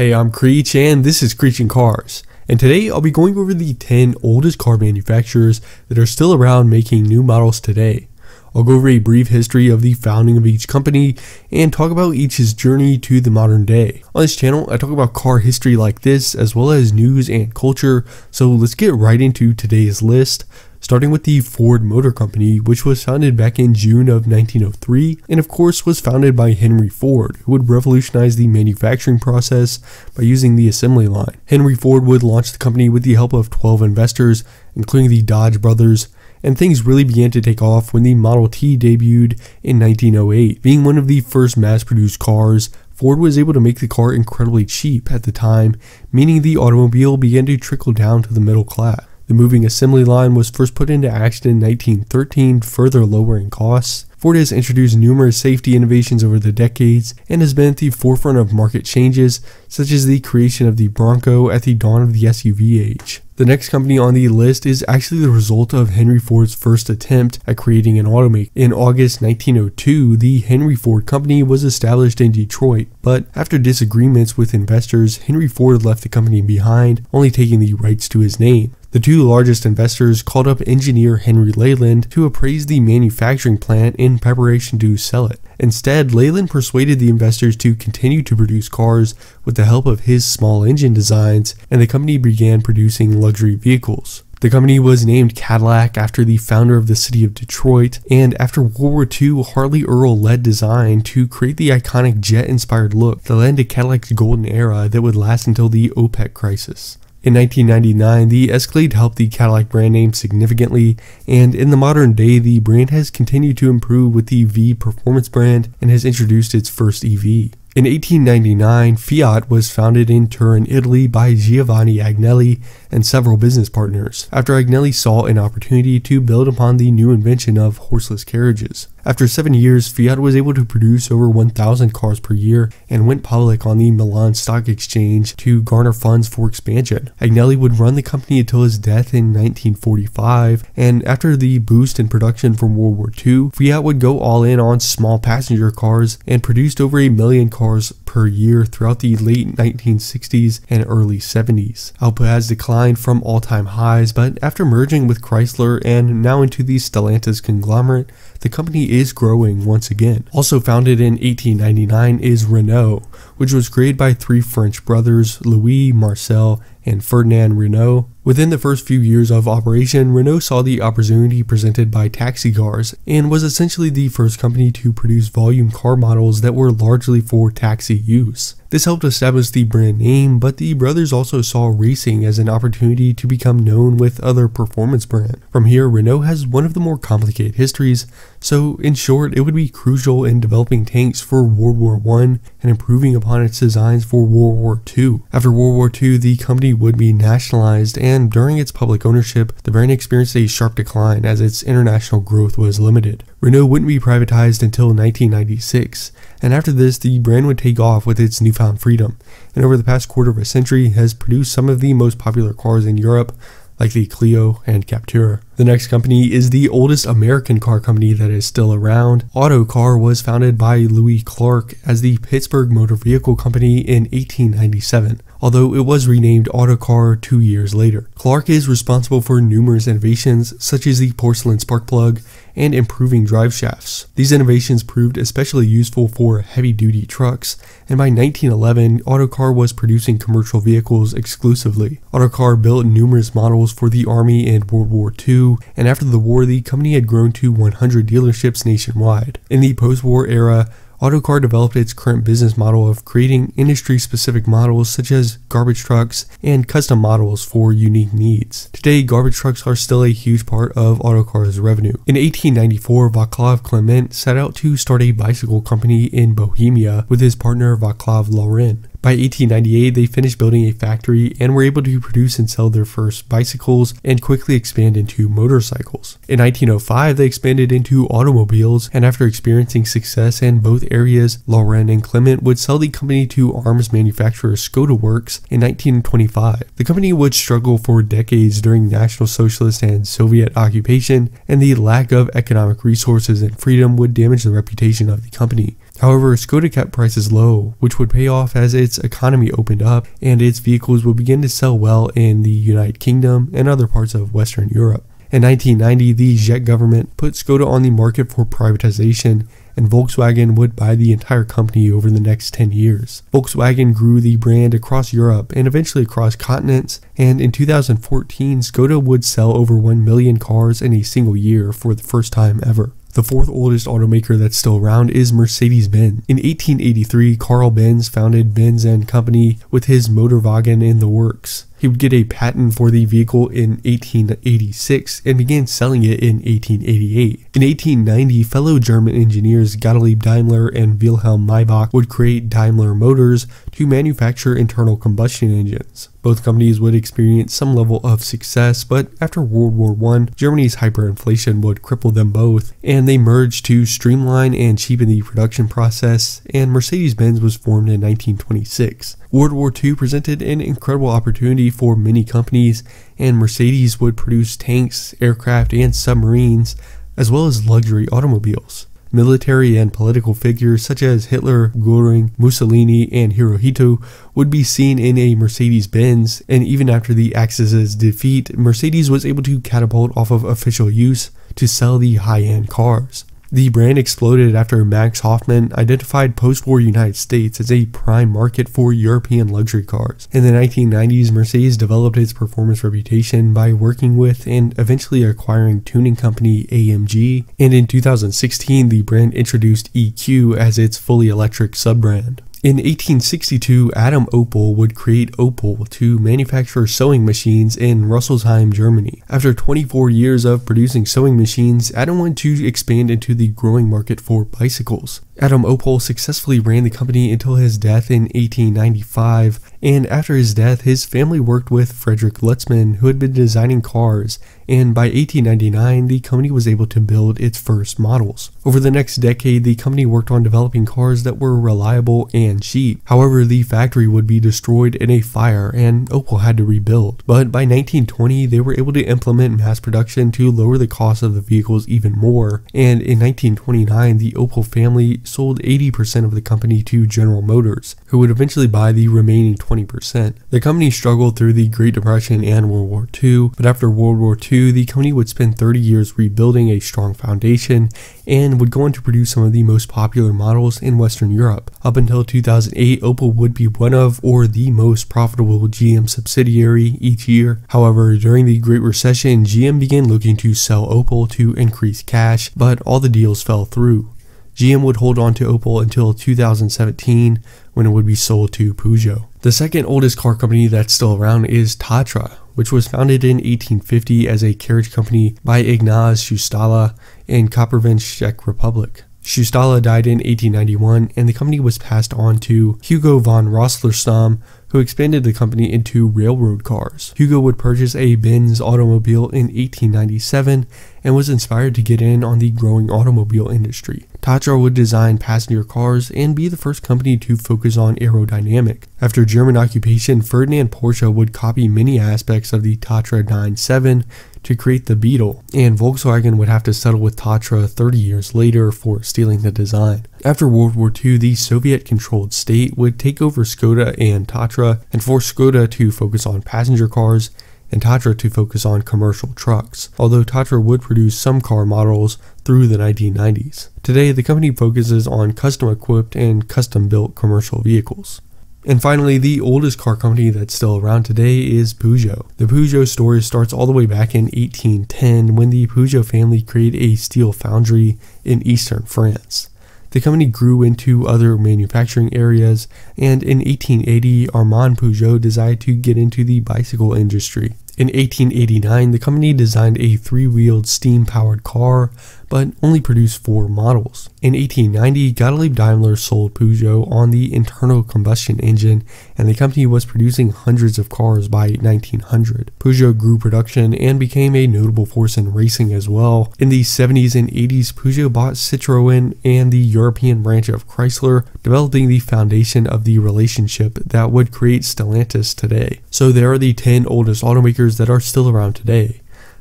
Hey, I'm Creatch and this is Creatch and Cars. And today I'll be going over the 10 oldest car manufacturers that are still around making new models today. I'll go over a brief history of the founding of each company and talk about each's journey to the modern day. On this channel, I talk about car history like this as well as news and culture, so let's get right into today's list starting with the Ford Motor Company, which was founded back in June of 1903, and of course was founded by Henry Ford, who would revolutionize the manufacturing process by using the assembly line. Henry Ford would launch the company with the help of 12 investors, including the Dodge brothers, and things really began to take off when the Model T debuted in 1908. Being one of the first mass-produced cars, Ford was able to make the car incredibly cheap at the time, meaning the automobile began to trickle down to the middle class. The moving assembly line was first put into action in 1913, further lowering costs. Ford has introduced numerous safety innovations over the decades and has been at the forefront of market changes, such as the creation of the Bronco at the dawn of the SUV age. The next company on the list is actually the result of Henry Ford's first attempt at creating an automaker. In August 1902, the Henry Ford Company was established in Detroit, but after disagreements with investors, Henry Ford left the company behind, only taking the rights to his name. The two largest investors called up engineer Henry Leland to appraise the manufacturing plant in preparation to sell it. Instead, Leland persuaded the investors to continue to produce cars with the help of his small engine designs, and the company began producing luxury vehicles. The company was named Cadillac after the founder of the city of Detroit, and after World War II, Harley Earl led design to create the iconic jet inspired look that led to Cadillac's golden era that would last until the OPEC crisis. In 1999, the Escalade helped the Cadillac brand name significantly, and in the modern day, the brand has continued to improve with the V Performance brand and has introduced its first EV. In 1899, Fiat was founded in Turin, Italy by Giovanni Agnelli and several business partners, after Agnelli saw an opportunity to build upon the new invention of horseless carriages. After seven years, Fiat was able to produce over 1,000 cars per year and went public on the Milan Stock Exchange to garner funds for expansion. Agnelli would run the company until his death in 1945, and after the boost in production from World War II, Fiat would go all in on small passenger cars and produced over a million cars per year throughout the late 1960s and early 70s. Output has declined from all-time highs, but after merging with Chrysler and now into the Stellantis conglomerate, the company is growing once again. Also founded in 1899 is Renault, which was created by three French brothers, Louis, Marcel, and Ferdinand Renault. Within the first few years of operation, Renault saw the opportunity presented by taxi cars and was essentially the first company to produce volume car models that were largely for taxi use. This helped establish the brand name, but the brothers also saw racing as an opportunity to become known with other performance brands. From here, Renault has one of the more complicated histories, so in short, it would be crucial in developing tanks for World War I and improving upon its designs for World War II. After World War II, the company would be nationalized, and during its public ownership, the brand experienced a sharp decline as its international growth was limited. Renault wouldn't be privatized until 1996, and after this, the brand would take off with its newfound freedom, and over the past quarter of a century has produced some of the most popular cars in Europe, like the Clio and Captur. The next company is the oldest American car company that is still around. Autocar was founded by Louis Clark as the Pittsburgh Motor Vehicle Company in 1897 although it was renamed Autocar two years later. Clark is responsible for numerous innovations such as the porcelain spark plug and improving drive shafts. These innovations proved especially useful for heavy-duty trucks, and by 1911, Autocar was producing commercial vehicles exclusively. Autocar built numerous models for the Army in World War II, and after the war, the company had grown to 100 dealerships nationwide. In the post-war era, Autocar developed its current business model of creating industry specific models such as garbage trucks and custom models for unique needs. Today, garbage trucks are still a huge part of Autocar's revenue. In 1894, Vaclav Klement set out to start a bicycle company in Bohemia with his partner Vaclav Laurin. By 1898, they finished building a factory and were able to produce and sell their first bicycles and quickly expand into motorcycles. In 1905, they expanded into automobiles, and after experiencing success in both areas, Laurin and Klement would sell the company to arms manufacturer Skoda Works in 1925. The company would struggle for decades during National Socialist and Soviet occupation, and the lack of economic resources and freedom would damage the reputation of the company. However, Skoda kept prices low, which would pay off as its economy opened up and its vehicles would begin to sell well in the United Kingdom and other parts of Western Europe. In 1990, the Czech government put Skoda on the market for privatization, and Volkswagen would buy the entire company over the next 10 years. Volkswagen grew the brand across Europe and eventually across continents, and in 2014, Skoda would sell over 1 million cars in a single year for the first time ever. The fourth oldest automaker that's still around is Mercedes-Benz. In 1883, Karl Benz founded Benz & Company with his Motorwagen in the works. He would get a patent for the vehicle in 1886 and began selling it in 1888. In 1890, fellow German engineers Gottlieb Daimler and Wilhelm Maybach would create Daimler Motors to manufacture internal combustion engines. Both companies would experience some level of success, but after World War I, Germany's hyperinflation would cripple them both, and they merged to streamline and cheapen the production process, and Mercedes-Benz was formed in 1926. World War II presented an incredible opportunity for many companies, and Mercedes would produce tanks, aircraft, and submarines, as well as luxury automobiles. Military and political figures such as Hitler, Goering, Mussolini, and Hirohito would be seen in a Mercedes Benz, and even after the Axis' defeat, Mercedes was able to catapult off of official use to sell the high end cars. The brand exploded after Max Hoffman identified post-war United States as a prime market for European luxury cars. In the 1990s, Mercedes developed its performance reputation by working with and eventually acquiring tuning company AMG, and in 2016 the brand introduced EQ as its fully electric sub-brand. In 1862, Adam Opel would create Opel to manufacture sewing machines in Rüsselsheim, Germany. After 24 years of producing sewing machines, Adam wanted to expand into the growing market for bicycles. Adam Opel successfully ran the company until his death in 1895, and after his death, his family worked with Frederick Lutzmann, who had been designing cars, and by 1899, the company was able to build its first models. Over the next decade, the company worked on developing cars that were reliable and cheap. However, the factory would be destroyed in a fire, and Opel had to rebuild. But by 1920, they were able to implement mass production to lower the cost of the vehicles even more, and in 1929, the Opel family sold 80% of the company to General Motors, who would eventually buy the remaining 20%. The company struggled through the Great Depression and World War II, but after World War II, the company would spend 30 years rebuilding a strong foundation and would go on to produce some of the most popular models in Western Europe. Up until 2008, Opel would be one of or the most profitable GM subsidiary each year. However, during the Great Recession, GM began looking to sell Opel to increase cash, but all the deals fell through. GM would hold on to Opel until 2017 when it would be sold to Peugeot. The second oldest car company that's still around is Tatra, which was founded in 1850 as a carriage company by Ignaz Šustala in Kopervin, Czech Republic. Šustala died in 1891 and the company was passed on to Hugo von Roeslerstamm, who expanded the company into railroad cars. Hugo would purchase a Benz automobile in 1897 and was inspired to get in on the growing automobile industry. Tatra would design passenger cars and be the first company to focus on aerodynamic. After German occupation, Ferdinand Porsche would copy many aspects of the Tatra 97 to create the Beetle, and Volkswagen would have to settle with Tatra 30 years later for stealing the design. After World War II, the Soviet controlled state would take over Skoda and Tatra and force Skoda to focus on passenger cars and Tatra to focus on commercial trucks, although Tatra would produce some car models through the 1990s. Today, the company focuses on custom equipped and custom built commercial vehicles. And finally, the oldest car company that's still around today is Peugeot. The Peugeot story starts all the way back in 1810 when the Peugeot family created a steel foundry in eastern France. The company grew into other manufacturing areas, and in 1880, Armand Peugeot decided to get into the bicycle industry. In 1889, the company designed a three-wheeled steam-powered car, but only produced four models. In 1890, Gottlieb Daimler sold Peugeot on the internal combustion engine, and the company was producing hundreds of cars by 1900. Peugeot grew production and became a notable force in racing as well. In the 70s and 80s, Peugeot bought Citroën and the European branch of Chrysler, developing the foundation of the relationship that would create Stellantis today. So there are the 10 oldest automakers that are still around today.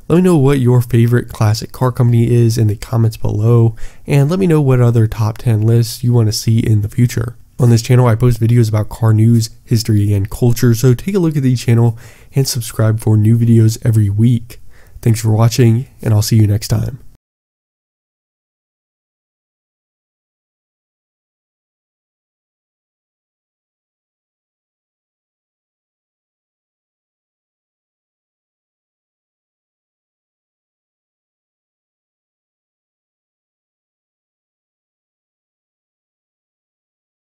Let me know what your favorite classic car company is in the comments below, and let me know what other top 10 lists you want to see in the future. On this channel, I post videos about car news, history, and culture, so take a look at the channel and subscribe for new videos every week. Thanks for watching, and I'll see you next time.